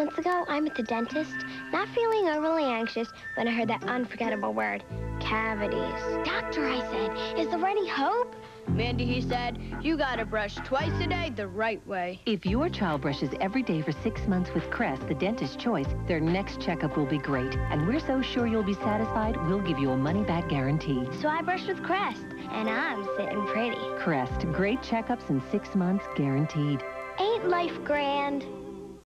months ago, I'm at the dentist, not feeling overly anxious when I heard that unforgettable word, cavities. Doctor, I said, is there any hope? Mandy, he said, you gotta brush twice a day the right way. If your child brushes every day for six months with Crest, the dentist's choice, their next checkup will be great. And we're so sure you'll be satisfied, we'll give you a money-back guarantee. So I brushed with Crest, and I'm sitting pretty. Crest, great checkups in six months, guaranteed. Ain't life grand?